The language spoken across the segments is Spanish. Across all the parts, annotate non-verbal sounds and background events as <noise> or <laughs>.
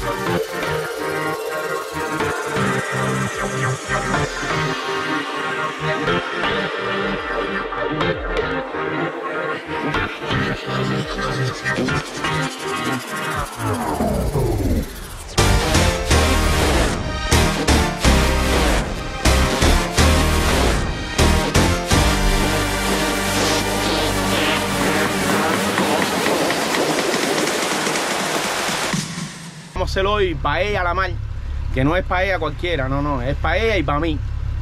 Vamos hacer hoy paella a la mar, que no es paella cualquiera, no, no, es paella y para mí.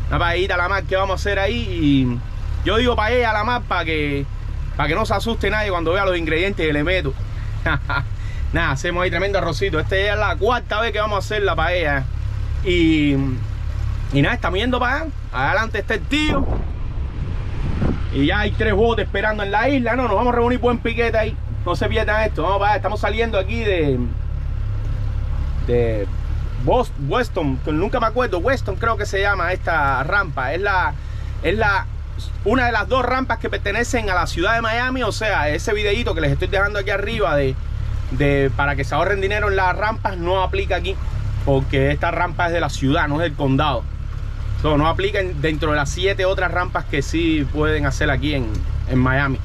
Una paellita a la mar que vamos a hacer ahí y yo digo paella a la mar para que, para que no se asuste nadie cuando vea los ingredientes que le meto. <laughs> nada, hacemos ahí tremendo arrocito. Esta es la cuarta vez que vamos a hacer la paella. Y, y nada, estamos yendo para. Adelante está el tío. Y ya hay tres botes esperando en la isla. No, nos vamos a reunir buen piquete ahí. No se pierdan esto. Vamos para. Estamos saliendo aquí de. De Bos- Weston, nunca me acuerdo. Weston creo que se llama esta rampa. Es la. Es la. Una de las dos rampas que pertenecen a la ciudad de Miami. O sea, ese videito que les estoy dejando aquí arriba de. de para que se ahorren dinero en las rampas no aplica aquí. Porque esta rampa es de la ciudad, no es del condado. So, no aplican dentro de las siete otras rampas que sí pueden hacer aquí en, en Miami.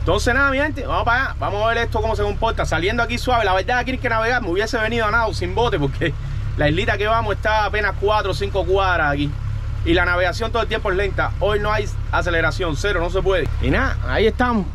Entonces nada, mi gente, vamos para allá. Vamos a ver esto cómo se comporta. Saliendo aquí suave. La verdad aquí hay que navegar. Me hubiese venido a nado sin bote porque la islita que vamos está apenas 4 o 5 cuadras aquí. Y la navegación todo el tiempo es lenta. Hoy no hay aceleración, cero, no se puede. Y nada, ahí estamos.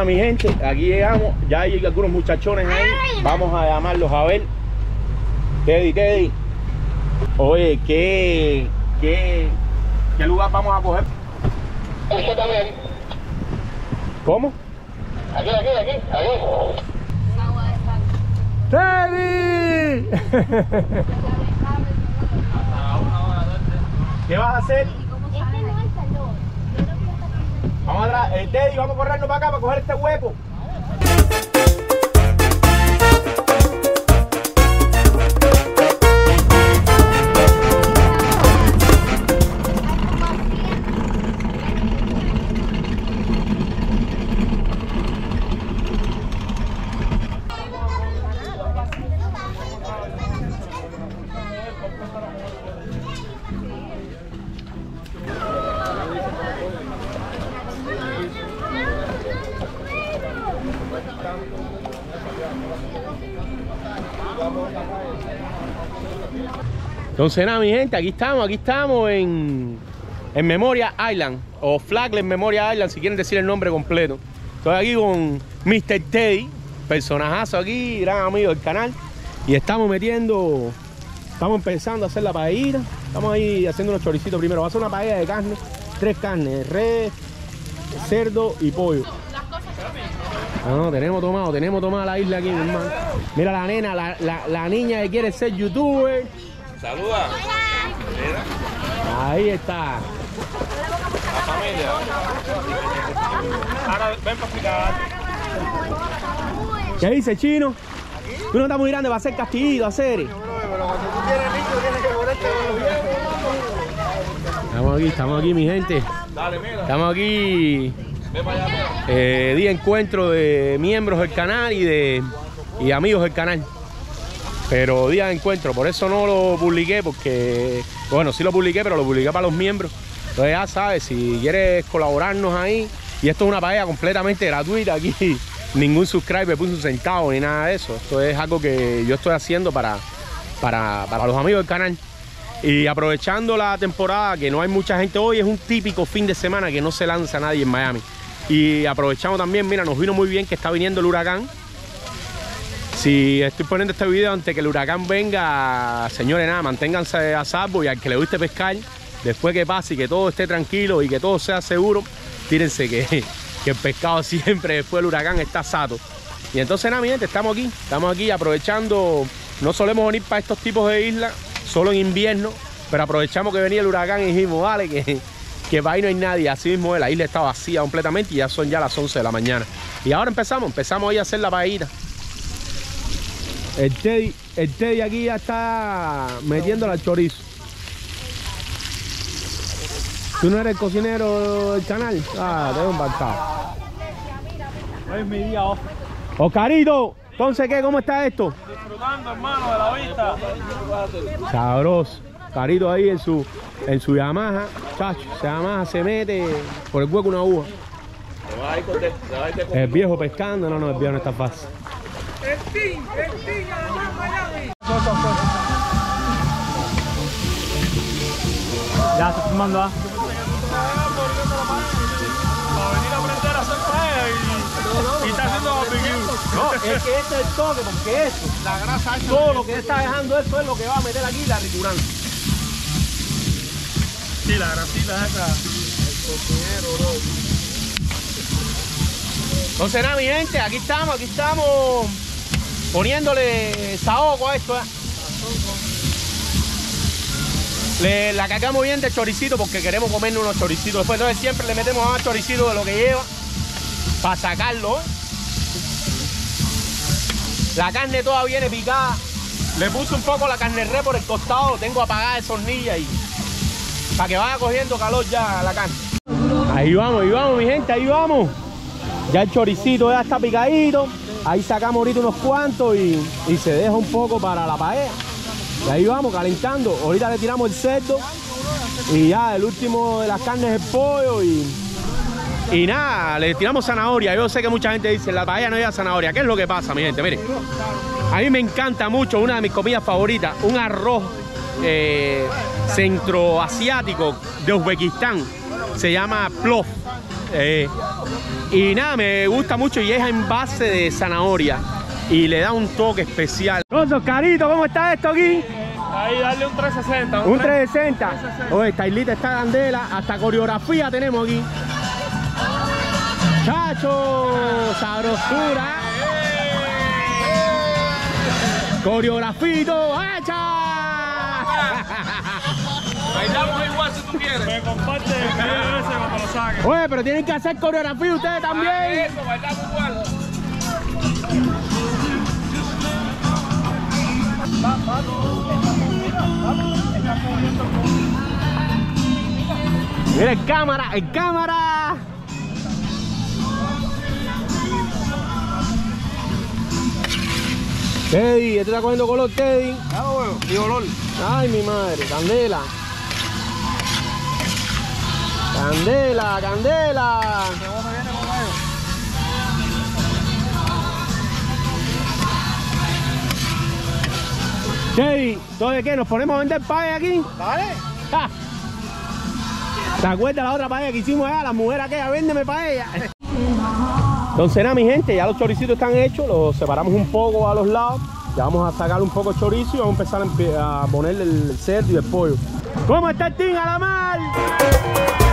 Nada, mi gente, aquí llegamos. Ya hay algunos muchachones ahí. Vamos a llamarlos a ver. Teddy, Teddy. Oye, ¿qué, qué, qué lugar vamos a coger? Este también. ¿Cómo? Aquí, aquí, aquí, aquí. ¡Teddy! <laughs> ¿Qué vas a hacer? Vamos atrás, eh, Teddy, vamos a corrernos para acá para coger este hueco. Entonces nada, mi gente, aquí estamos, aquí estamos en, en Memoria Island o Flagler Memoria Island, si quieren decir el nombre completo. Estoy aquí con Mr. Teddy, personajazo aquí, gran amigo del canal. Y estamos metiendo, estamos empezando a hacer la paella. Estamos ahí haciendo unos choricitos primero. Va a ser una paella de carne, tres carnes, res, cerdo y pollo. No, no, tenemos tomado, tenemos tomada la isla aquí, mi hermano. Mira la nena, la, la- la niña que quiere ser youtuber. Saluda. Ahí está. La familia. Ahora ven para explicar. ¿Qué dice chino? Tú no estás muy grande para hacer castillito, hacer. Estamos aquí, estamos aquí, mi gente. Dale, mira. Estamos aquí. Eh, día encuentro de miembros del canal y de y amigos del canal. Pero día de encuentro, por eso no lo publiqué, porque, bueno, sí lo publiqué, pero lo publiqué para los miembros. Entonces ya sabes, si quieres colaborarnos ahí, y esto es una paella completamente gratuita, aquí <laughs> ningún subscriber puso un centavo ni nada de eso. Esto es algo que yo estoy haciendo para, para, para los amigos del canal. Y aprovechando la temporada que no hay mucha gente hoy, es un típico fin de semana que no se lanza nadie en Miami. Y aprovechamos también, mira, nos vino muy bien que está viniendo el huracán. Si estoy poniendo este video antes que el huracán venga, señores, nada, manténganse a salvo y al que le guste pescar, después que pase y que todo esté tranquilo y que todo sea seguro, tírense que, el pescado <laughs> siempre después del huracán está sato. Y entonces nada, mi gente, estamos aquí, estamos aquí aprovechando, no solemos venir para estos tipos de islas, solo en invierno, pero aprovechamos que venía el huracán y dijimos, vale, que, que va y no hay nadie. Así mismo la isla está vacía completamente y ya son ya las 11 de la mañana. Y ahora empezamos, empezamos hoy a hacer la paellita. El Teddy, el Teddy aquí ya está metiendo al chorizo. ¿Tú no eres el cocinero del canal? Ah, te he embarcado. Hoy es mi día off. Oscarito, entonces qué, ¿cómo está esto? Disfrutando, hermano, de la vista. Sabroso. Carito ahí en su, en su Yamaha. Chacho, esa Yamaha se mete por el hueco una uva. Se va a ir con de- se va a ir de- El viejo pescando, no, no, el viejo no está fácil. Ya está fumando, ¿ah? Venir a aprender a hacer paella y, y está haciendo barbecue. No, es que ese es el toque, porque eso, la grasa, todo lo que está dejando eso es lo que va a meter aquí la ricurante. Sí, la grasita esa. Entonces nada, mi gente, aquí estamos, aquí estamos poniéndole saoco a esto. ¿eh? Le, la cagamos bien de choricito porque queremos comernos unos choricitos después. Entonces siempre le metemos más choricito de lo que lleva para sacarlo. ¿eh? La carne toda viene picada. Le puse un poco la carne re por el costado. Tengo apagada esa hornilla y para que vaya cogiendo calor ya la carne. Ahí vamos, ahí vamos, mi gente, ahí vamos. Ya el choricito ya está picadito. Ahí sacamos ahorita unos cuantos y, se deja un poco para la paella. Y ahí vamos, calentando. Ahorita le tiramos el cerdo. Y ya, el último de las carnes es pollo y... Y nada, le tiramos zanahoria. Yo sé que mucha gente dice, la paella no lleva zanahoria. ¿Qué es lo que pasa, mi gente? Miren, a mí me encanta mucho, una de mis comidas favoritas, un arroz eh, centroasiático de Uzbekistán. Se llama plof. Eh, y nada, me gusta mucho y es en base de zanahoria. Y le da un toque especial. Entonces, Carito, ¿cómo está esto aquí? Ahí, darle un 360. Un 360. Oye, esta islita está candela. Hasta coreografía tenemos aquí. Chacho, sabrosura. Coreografito, ¡hacha! Bailamos igual si tú quieres. Me comparte el video ese cuando lo saques. Oye, pero tienen que hacer coreografía ustedes también. Eso, bailamos igual. Mira el cámara, el cámara. Teddy, ¿este está cogiendo color, Teddy? Y olor. Ay, mi madre, candela. Candela, candela. Teddy, ¿entonces qué? ¿Nos ponemos a vender paella aquí? ¿Vale? ¡Ja! ¿Te acuerdas la otra paella que hicimos allá? La mujer aquella, véndeme paella. Entonces nada, mi gente, ya los choricitos están hechos, los separamos un poco a los lados. Ya vamos a sacar un poco de chorizo y vamos a empezar a, a ponerle el cerdo y el pollo. ¿Cómo está el Team Alamar? ¿Dónde,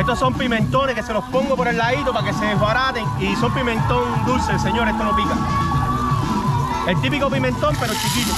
Estos son pimentones que se los pongo por el ladito para que se desbaraten y son pimentón dulce, señor, esto no pica. El típico pimentón, pero chiquito.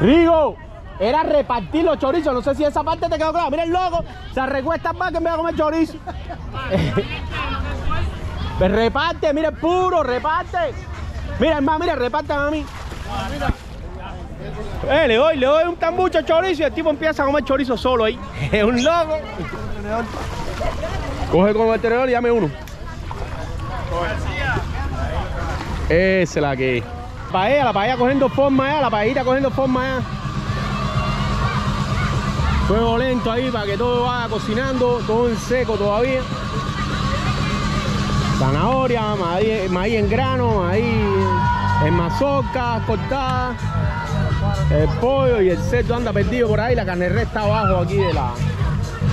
Rigo, era repartir los chorizos. No sé si esa parte te quedó clara. Mira el loco, se recuesta más que me va a comer chorizo. <laughs> Pues reparte, mira el puro, reparte. Mira, hermano, mira, reparte a mí. Eh, le doy, le doy un tambucho chorizo y el tipo empieza a comer chorizo solo ahí. <laughs> Es un loco. Coge con el tenedor y dame uno. Esa es la que Paella, la paella cogiendo forma ya, la paellita cogiendo forma ya. Fuego lento ahí para que todo vaya cocinando, todo en seco todavía. Zanahoria, maíz, maíz en grano, maíz en mazorca, cortada. El pollo y el cerdo anda perdido por ahí, la carne está abajo aquí de la,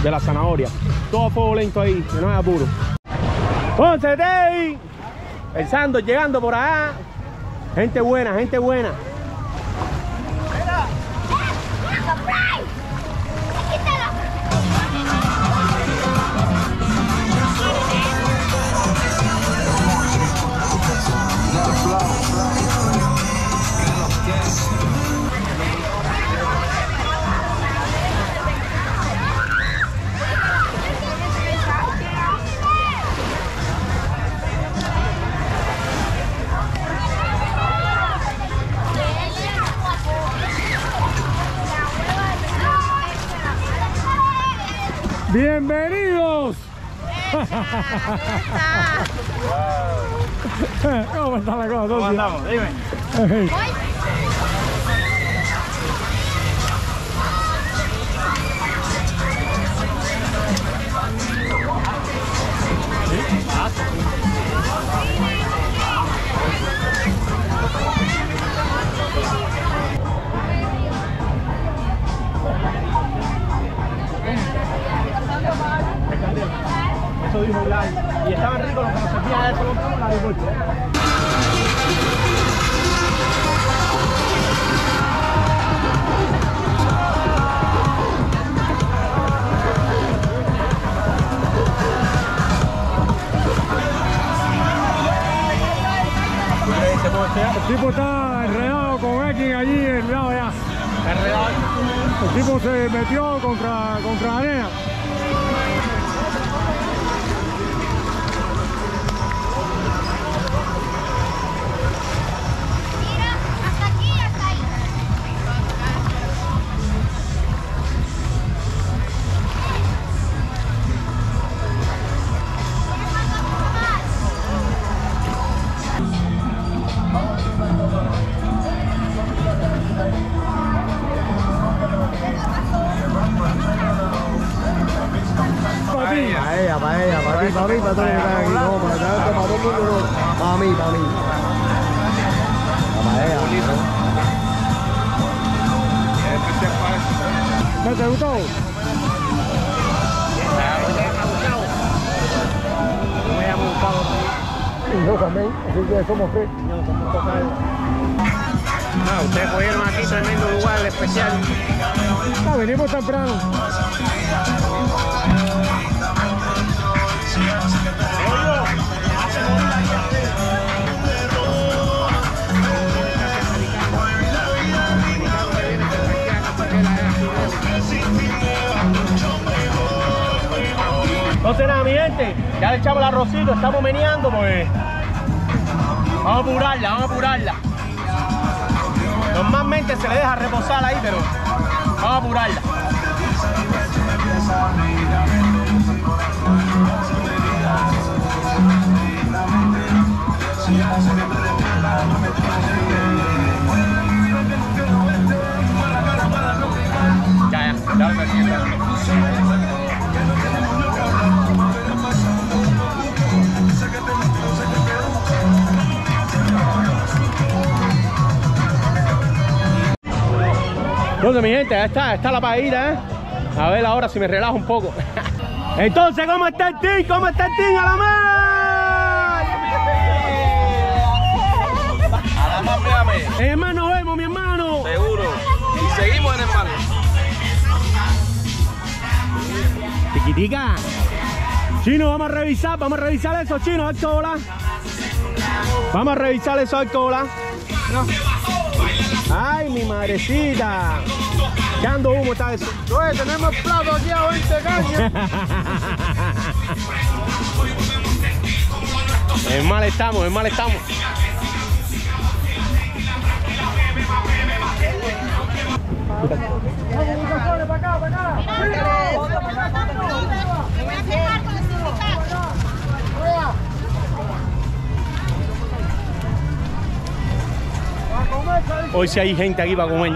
de la zanahoria. Todo a fuego lento ahí, que no es apuro. Ponce el Sando llegando por allá. Gente buena, gente buena. ¿Cómo está la cosa? ¿Cómo andamos? Dime. Dijo Vlad. Y estaban ricos los que nos servían eso, compramos en el aeropuerto. El tipo está enredado con X allí, enredado ya. Enredado. El tipo se metió contra, contra arena. Yo también, así que somos tres. Ah, ustedes cogieron aquí tremendo lugar especial. Ah, venimos temprano. Entonces nada, mi gente, ya le echamos el arrocito, estamos meneando, pues. Vamos a apurarla, vamos a apurarla. Normalmente se le deja reposar ahí, pero vamos a apurarla. Ya, ya, ya Entonces, mi gente, ya está, está la paella, ¿eh? A ver ahora si me relajo un poco. <laughs> Entonces, ¿cómo está el team? ¿Cómo está el team? ¡A la mar! A la Hermano, nos vemos, mi hermano. seguro. Y seguimos en el mar. Tiquitica. Chino, vamos a revisar, vamos a revisar eso, chino, a ver qué bola. Vamos a revisar eso, a ver qué bola. Ay, mi madrecita. ¿Qué humo está eso? Oye, tenemos plato aquí a 20 cañas. <laughs> En mal estamos, en mal estamos. Hoy sí hay gente aquí para comer.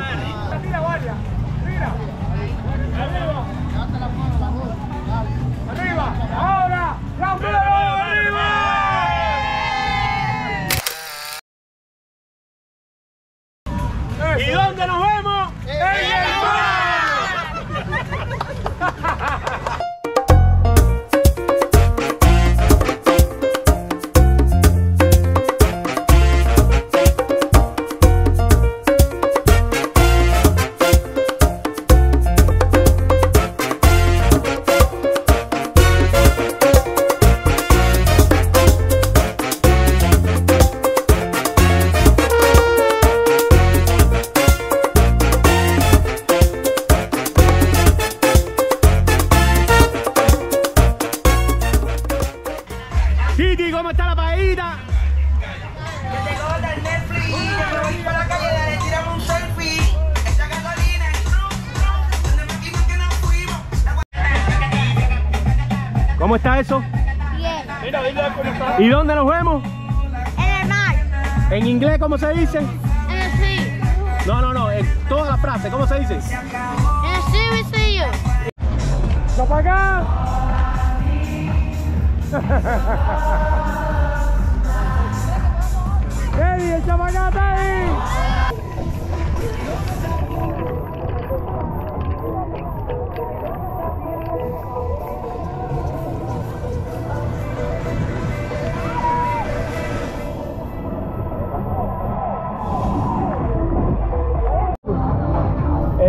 Inglés cómo se dice? Sea. No, no, no, en toda la frase, ¿cómo se dice? En el sea we see you. ¡No para acá! <laughs>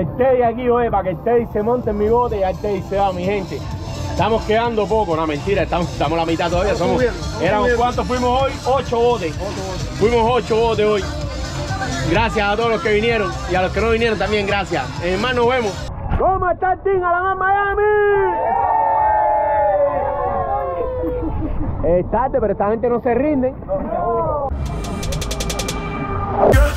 El Teddy aquí, oye, para que el Teddy se monte en mi bote y el Teddy se va, mi gente. Estamos quedando poco, no mentira, estamos, estamos a la mitad todavía. Somos, subiendo, vamos éramos cuántos fuimos hoy? Ocho botes. Fuimos ocho botes hoy. Gracias a todos los que vinieron y a los que no vinieron también, gracias. Hermano, nos vemos. ¿Cómo está el Team Alamán Miami? Es tarde, pero esta gente no se rinde. Yo